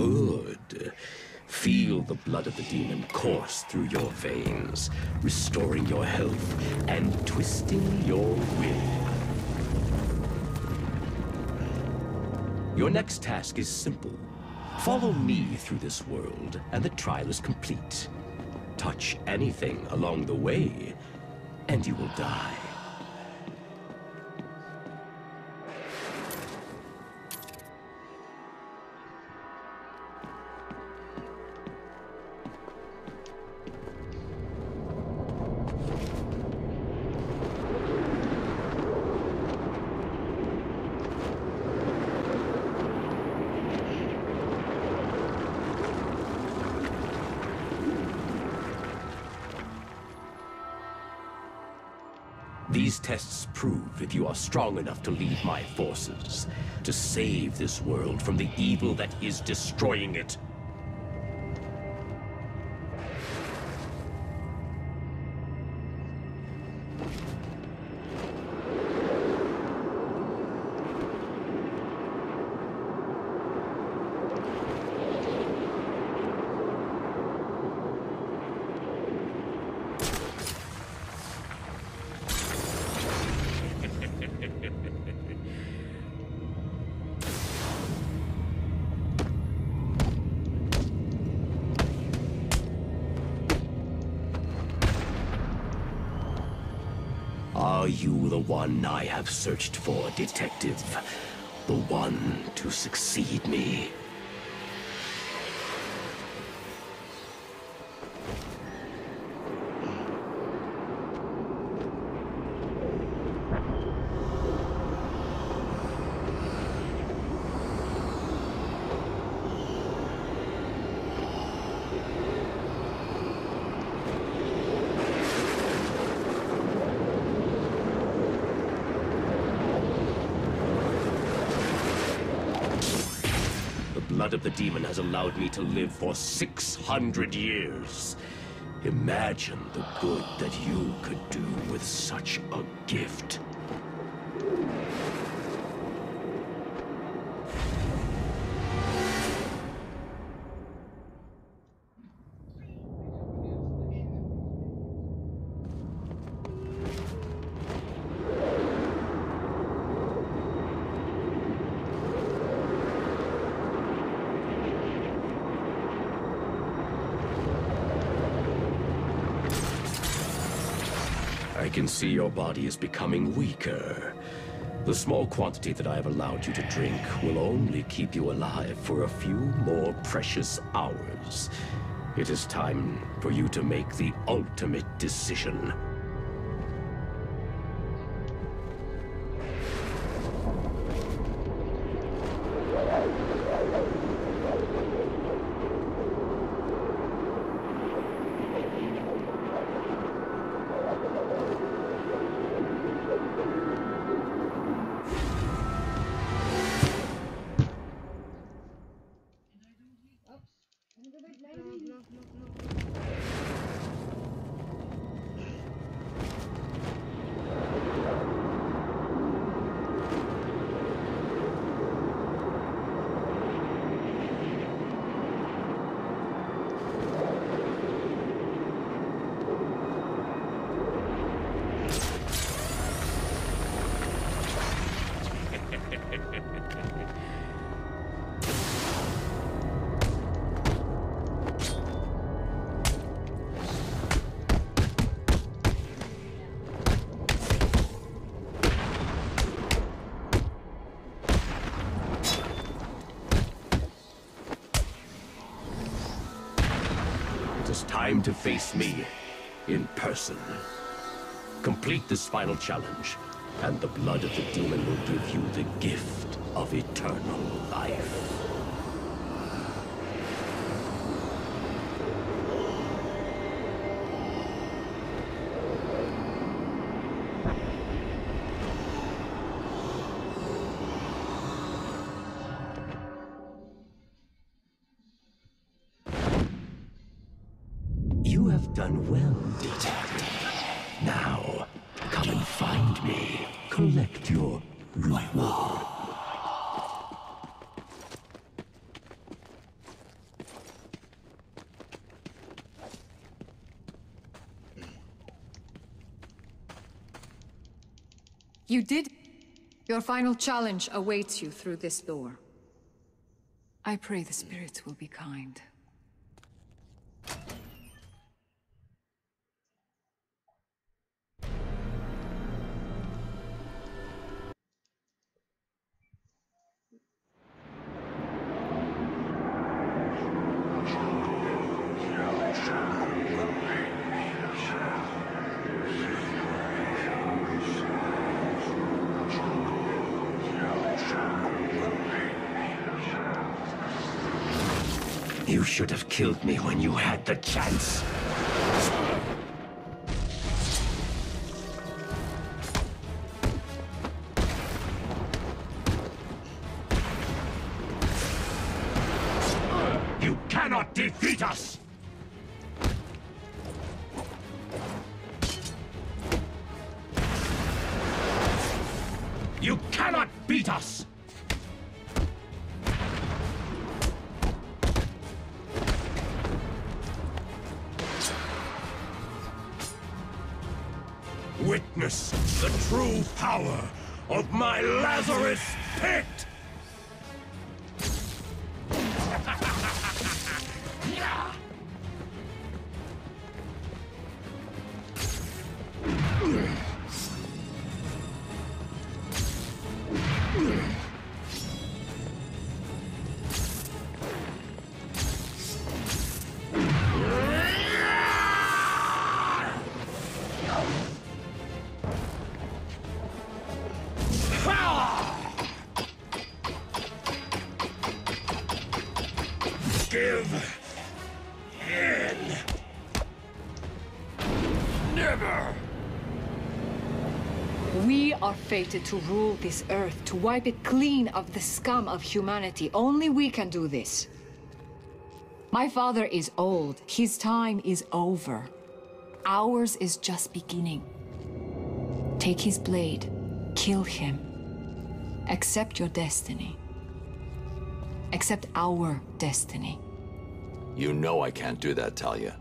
Good. Uh, feel the blood of the demon course through your veins, restoring your health and twisting your will. Your next task is simple. Follow me through this world, and the trial is complete. Touch anything along the way, and you will die. Are strong enough to lead my forces, to save this world from the evil that is destroying it. Are you the one I have searched for, detective? The one to succeed me? The blood of the demon has allowed me to live for 600 years. Imagine the good that you could do with such a gift. I can see your body is becoming weaker. The small quantity that I have allowed you to drink will only keep you alive for a few more precious hours. It is time for you to make the ultimate decision. To face me in person. Complete this final challenge, and the blood of the demon will give you the gift of eternal life. done well, detective. Now, come and find me. Collect your reward. You did. Your final challenge awaits you through this door. I pray the spirits will be kind. Killed me when you had the chance. Never! We are fated to rule this earth, to wipe it clean of the scum of humanity. Only we can do this. My father is old. His time is over. Ours is just beginning. Take his blade. Kill him. Accept your destiny. Accept our destiny. You know I can't do that, Talia.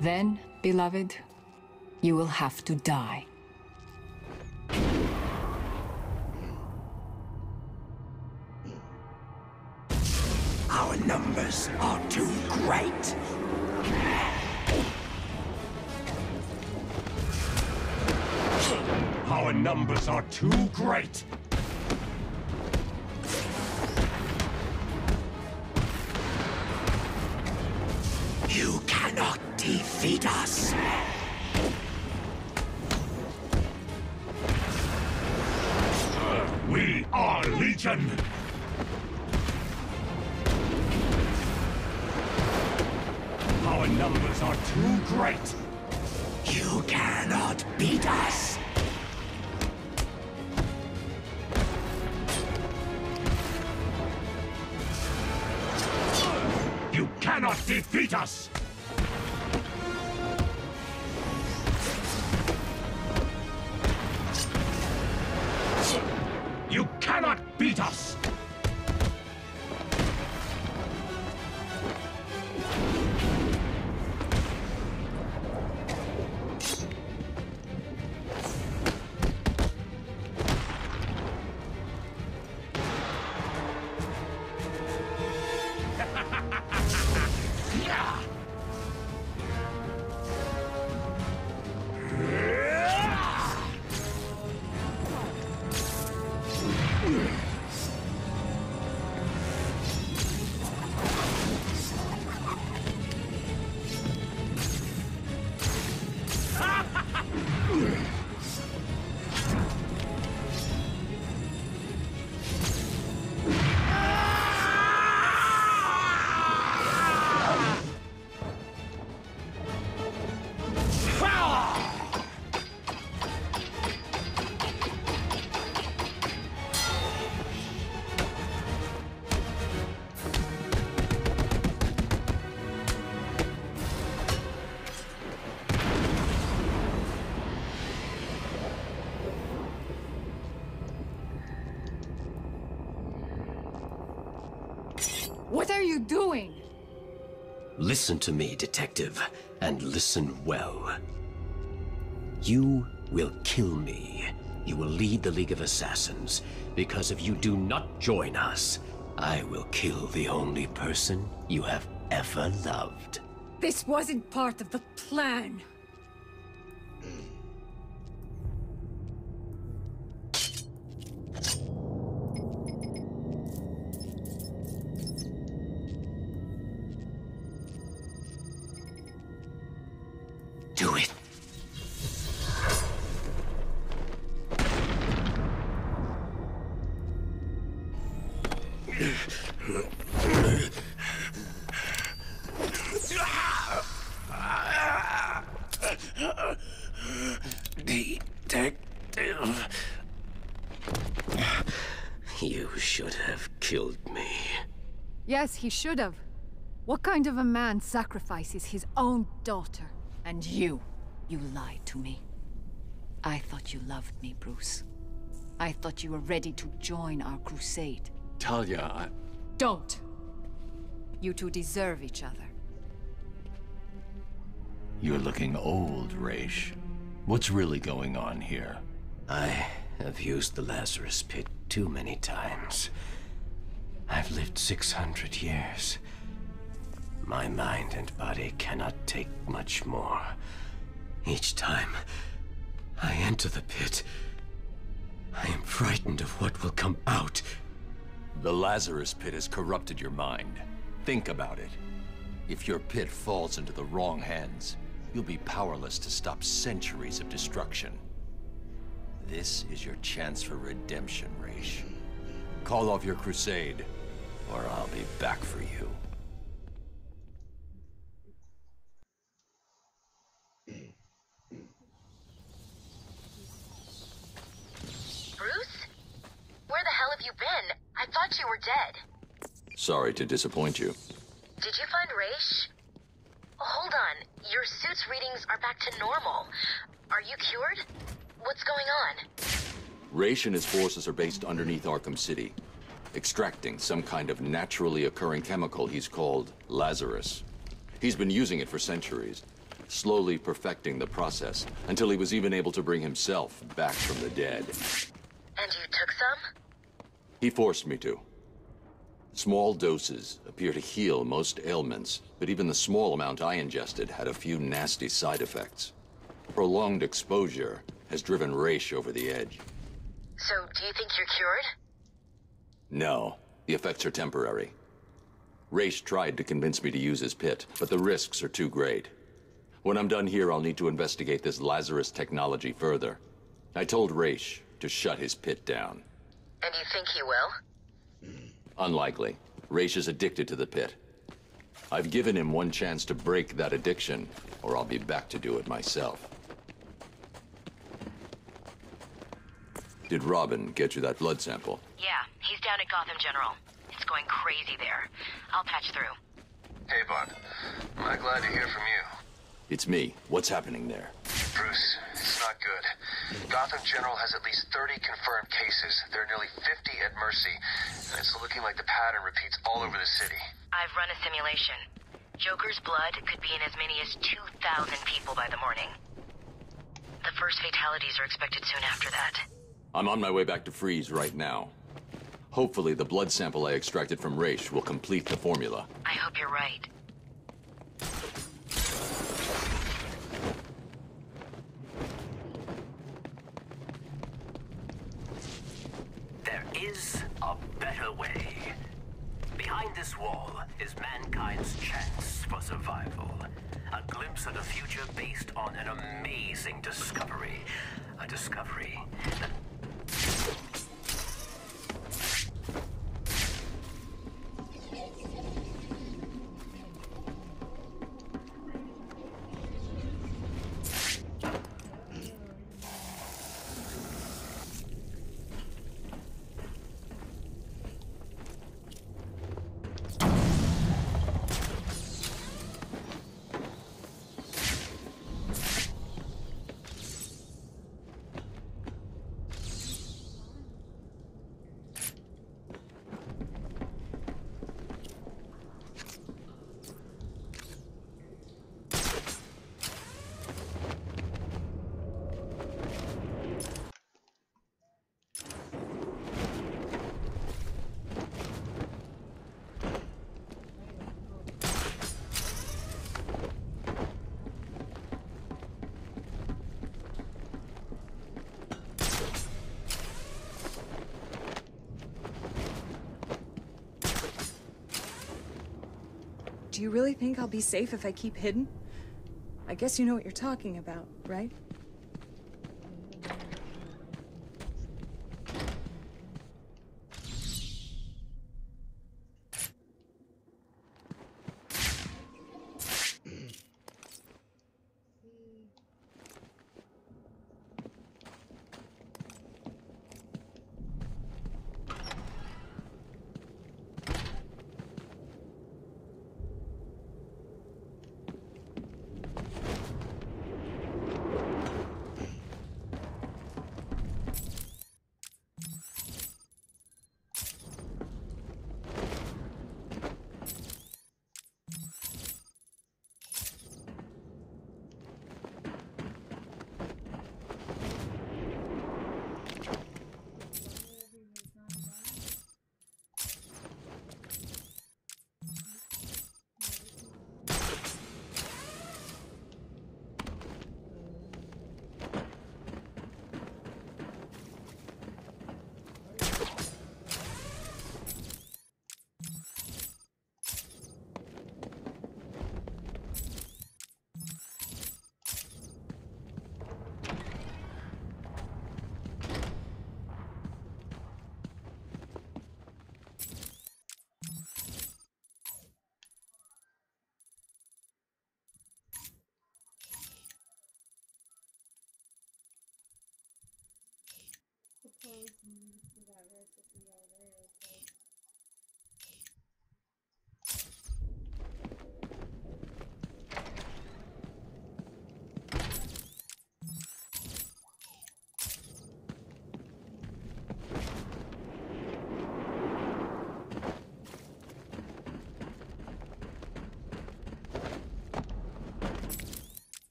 Then, beloved, you will have to die. Our numbers are too great. Our numbers are too great. You cannot defeat us. You cannot beat us. You cannot defeat us! Listen to me, detective, and listen well. You will kill me, You will lead the League of Assassins, because if you do not join us, I will kill the only person you have ever loved. This wasn't part of the plan. Hmm. Yes, he should have. What kind of a man sacrifices his own daughter? And you, you lied to me. I thought you loved me, Bruce. I thought you were ready to join our crusade. Talia, I... Don't! You two deserve each other. You're looking old, Ra's. What's really going on here? I have used the Lazarus Pit too many times. I've lived 600 years. My mind and body cannot take much more. Each time I enter the pit, I am frightened of what will come out. The Lazarus Pit has corrupted your mind. Think about it. If your pit falls into the wrong hands, you'll be powerless to stop centuries of destruction. This is your chance for redemption, Ra's. Call off your crusade, or I'll be back for you. Bruce? Where the hell have you been? I thought you were dead. Sorry to disappoint you. Did you find Ra's? Hold on. Your suit's readings are back to normal. Are you cured? What's going on? Ra's and his forces are based underneath Arkham City, extracting some kind of naturally occurring chemical he's called Lazarus. He's been using it for centuries, slowly perfecting the process until he was even able to bring himself back from the dead. And you took some? He forced me to. Small doses appear to heal most ailments, but even the small amount I ingested had a few nasty side effects. Prolonged exposure has driven Ra's over the edge. So, do you think you're cured? No, the effects are temporary. Ra's tried to convince me to use his pit, but the risks are too great. When I'm done here, I'll need to investigate this Lazarus technology further. I told Ra's to shut his pit down. And you think he will? Unlikely. Ra's is addicted to the pit. I've given him one chance to break that addiction, or I'll be back to do it myself. Did Robin get you that blood sample? Yeah, he's down at Gotham General. It's going crazy there. I'll patch through. Hey, Bond. I'm glad to hear from you. It's me. What's happening there? Bruce, it's not good. Gotham General has at least 30 confirmed cases. There are nearly 50 at Mercy, and it's looking like the pattern repeats all over the city. I've run a simulation. Joker's blood could be in as many as 2,000 people by the morning. The first fatalities are expected soon after that. I'm on my way back to Freeze right now. Hopefully the blood sample I extracted from Ra's will complete the formula. I hope you're right. There is a better way. Behind this wall is mankind's chance for survival. A glimpse of the future based on an amazing discovery. A discovery that You really think I'll be safe if I keep hidden? I guess you know what you're talking about, right?